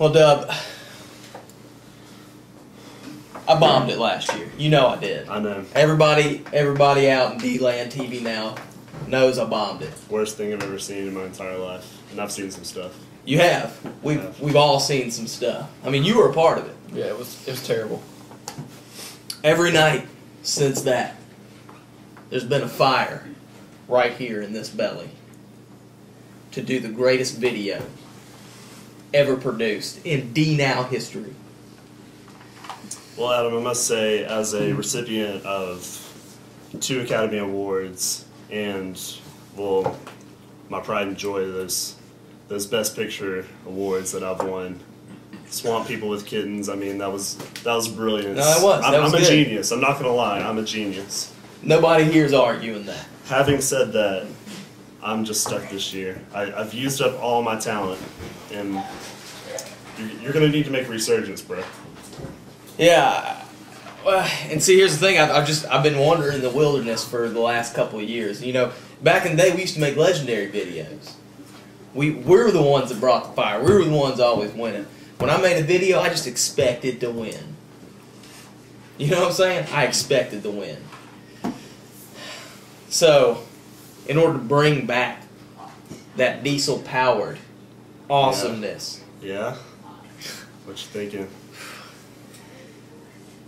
Well, Dub, I bombed it last year. You know I did. I know. Everybody, everybody out in D-Land TV now knows I bombed it. Worst thing I've ever seen in my entire life. And I've seen some stuff. You have. We've Yeah. we've all seen some stuff. I mean, you were a part of it. Yeah, it was it was terrible. Every night since that, there's been a fire right here in this belly to do the greatest video ever produced in D Now history. Well, Adam, I must say, as a recipient of two Academy Awards and, well, my pride and joy those, those Best Picture awards that I've won, Swamp People with Kittens, I mean, that was that was brilliant. No, that was. I'm, was I'm a genius. I'm not going to lie. I'm a genius. Nobody here's arguing that. Having said that, I'm just stuck this year. I, I've used up all my talent, and you're, you're going to need to make resurgence, bro. Yeah. Well, and see, here's the thing. I've, I've just I've been wandering in the wilderness for the last couple of years. You know, back in the day, we used to make legendary videos. We were the ones that brought the fire. We were the ones always winning. When I made a video, I just expected to win. You know what I'm saying? I expected to win. So, in order to bring back that diesel powered awesomeness, Yeah? What you thinking?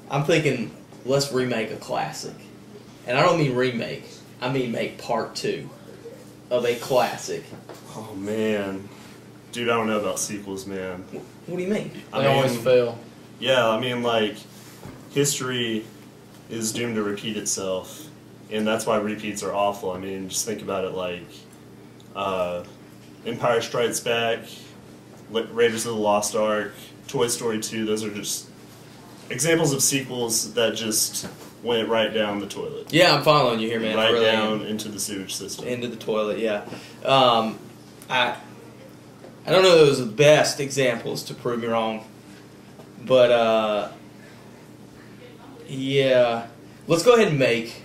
I'm thinking let's remake a classic. And I don't mean remake, I mean make part two of a classic. Oh man, dude, I don't know about sequels, man. What do you mean? They I always mean, fail. yeah, I mean, like, history is doomed to repeat itself, and that's why repeats are awful. I mean, just think about it, like, uh, Empire Strikes Back, Ra- Raiders of the Lost Ark, Toy Story Two. Those are just examples of sequels that just went right down the toilet, Yeah, I'm following you here, man. Right really down am. into the sewage system. into the toilet. Yeah, um, I I don't know those are the best examples to prove me wrong, but uh, yeah, let's go ahead and make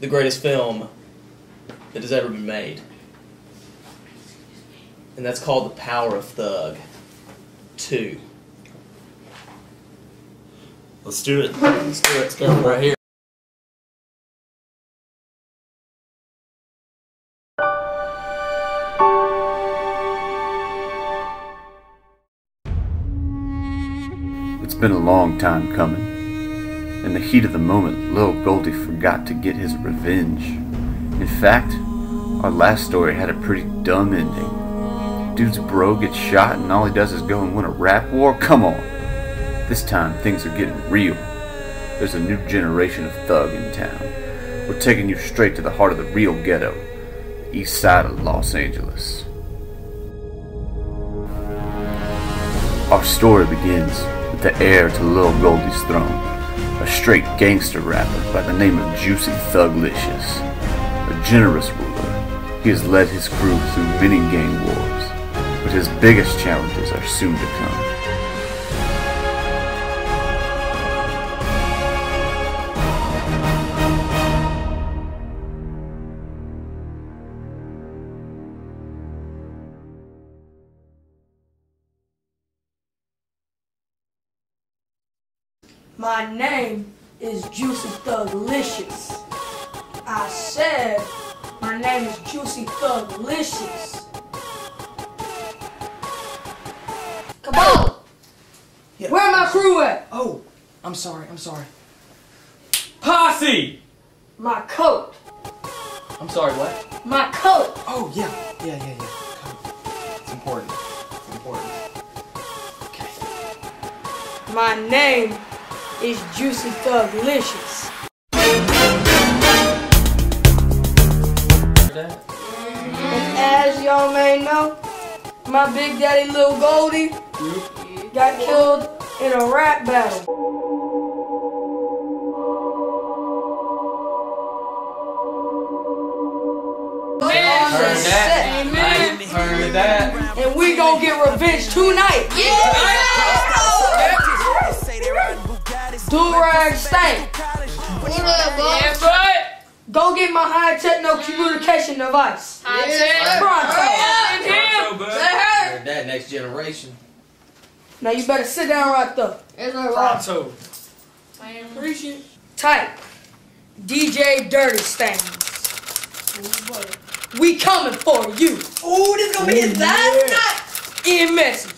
the greatest film that has ever been made, and that's called The Power of Thug Two. Let's do it. Let's do it. Let's go right here. It's been a long time coming. In the heat of the moment, Lil Goldie forgot to get his revenge. In fact, our last story had a pretty dumb ending. Dude's bro gets shot and all he does is go and win a rap war? Come on. This time things are getting real. There's a new generation of thug in town. We're taking you straight to the heart of the real ghetto, the east side of Los Angeles. Our story begins with the heir to Lil Goldie's throne, straight gangster rapper by the name of Juicy Thuglicious. A generous ruler, he has led his crew through many gang wars, but his biggest challenges are soon to come. My name is Juicy Thuglicious. I said my name is Juicy Thuglicious. Come on! Yeah. Where my crew at? Oh, I'm sorry. I'm sorry. Posse! My coat. I'm sorry. What? My coat. Oh yeah, yeah, yeah, yeah. It's important. It's important. Okay. My name is Juicy Thuglicious. And as y'all may know, my big daddy Lil Goldie got killed in a rap battle. Heard that. Amen. Heard that. And we gon' get revenge tonight. Do rag stank. Yeah, but Go get my high techno communication device. I said, Pronto. Him. Heard that next generation. Now you better sit down right there. It's our boss. Pronto. Man, appreciate Type DJ Dirty Stains. We coming for you. Ooh, this gonna be his last night. In message.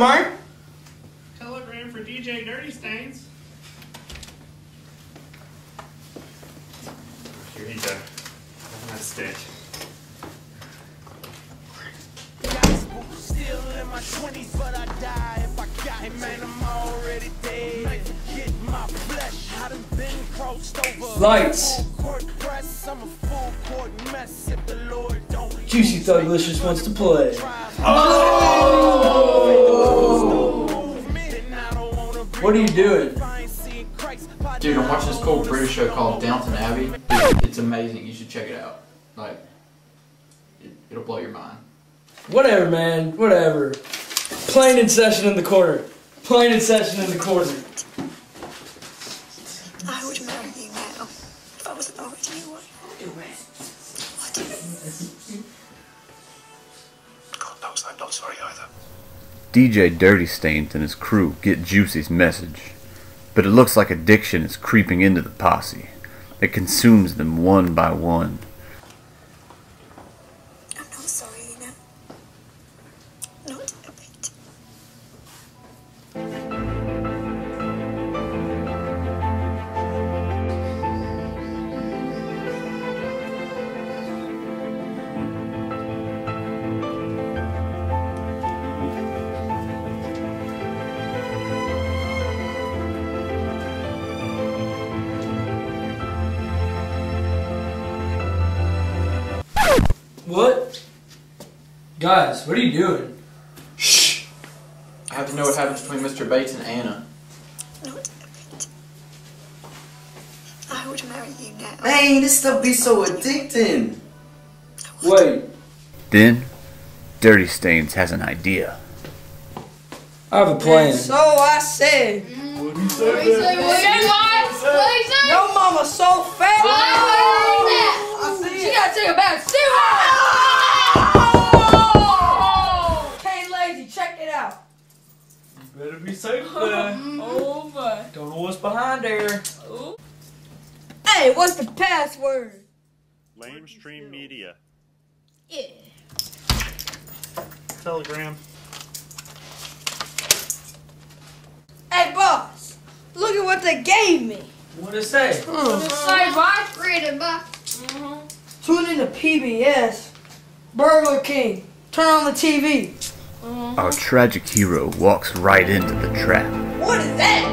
Mark? Telegram for DJ Dirty Stains. Here you go. That's stick. Still in my 20s, but I die if I got him, man. I'm already dead. Might forget my flesh. I done been crossed over. Lights. Court press. I'm a full court mess if the Lord don't. Juicy Thuglicious wants to play. Oh! What are you doing? Dude, I'm watching this cool British show called Downton Abbey. Dude, it's amazing. You should check it out. Like, it, it'll blow your mind. Whatever, man. Whatever. Playing in session in the corner. Playing in session in the corner. Knows I'm not sorry either. DJ Dirty Stains and his crew get Juicy's message, but it looks like addiction is creeping into the posse. It consumes them one by one. Guys, what are you doing? Shh! I have to know what happens between Mr. Bates and Anna. Not. I would marry you now. Man, this stuff be so addicting. Wait, Then, Dirty Stains has an idea. I have a plan. And so I said, What do you say? What do you say? What you say? your mama so fat. I heard that. She gotta take a bath. See! Can't lazy, check it out. Better be safe there. Oh my. Don't know what's behind there. Hey, what's the password? Lamestream Media. Yeah. Telegram. Hey, boss, look at what they gave me. What it say? Say bye. Created by. Mm-hmm. Tune in to PBS, Burger King. Turn on the TV. Our tragic hero walks right into the trap. What is that?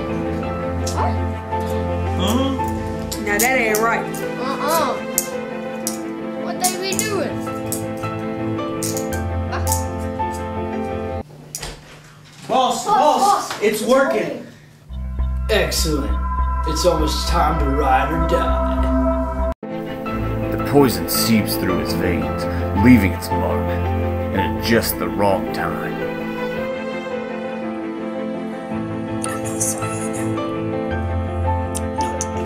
Now that ain't right. Uh-uh. What they be doing? Boss, boss, it's working. Excellent. It's almost time to ride or die. The poison seeps through his veins, leaving its mark, and at just the wrong time. I'm not sorry, you know. Not a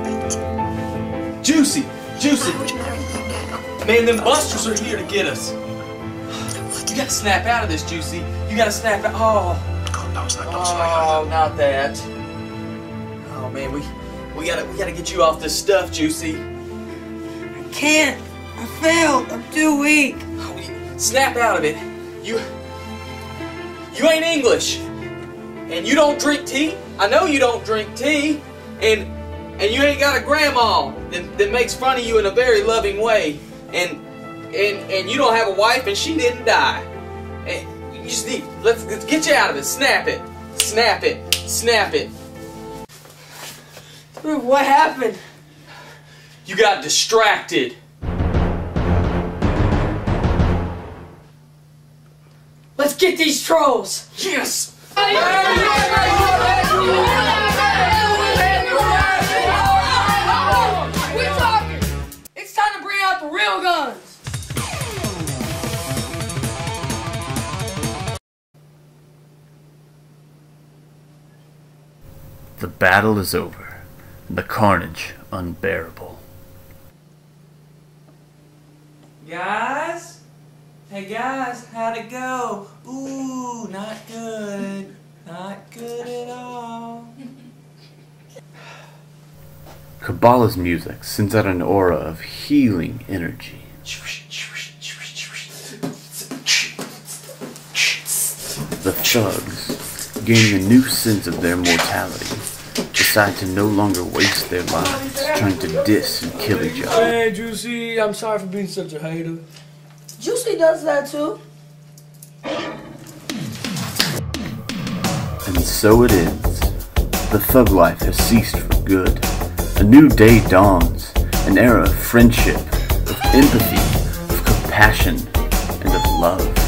bit. Juicy, Juicy. I would marry you now. Man, them busters are here to get us. You gotta snap out of this, Juicy. You gotta snap out. Oh, God knows I'm not sorry oh, not that. Oh man, we we gotta we gotta get you off this stuff, Juicy. I can't. I failed. I'm too weak. Oh, Snap out of it. You you ain't English, and you don't drink tea. I know you don't drink tea, and and you ain't got a grandma that, that makes fun of you in a very loving way, and and and you don't have a wife, and she didn't die. And you just need let's, let's get you out of it. Snap it, snap it, snap it. What happened? You got distracted. Get these trolls. Yes! We're talking. It's time to bring out the real guns. The battle is over, and the carnage unbearable. Guys? Hey guys, how'd it go? Ooh, not good. Not good at all. Kabbalah's music sends out an aura of healing energy. The thugs, gaining a new sense of their mortality, decide to no longer waste their lives trying to diss and kill each other. Hey, Juicy, I'm sorry for being such a hater. Juicy does that too. And so it is. The thug life has ceased for good. A new day dawns, an era of friendship, of empathy, of compassion, and of love.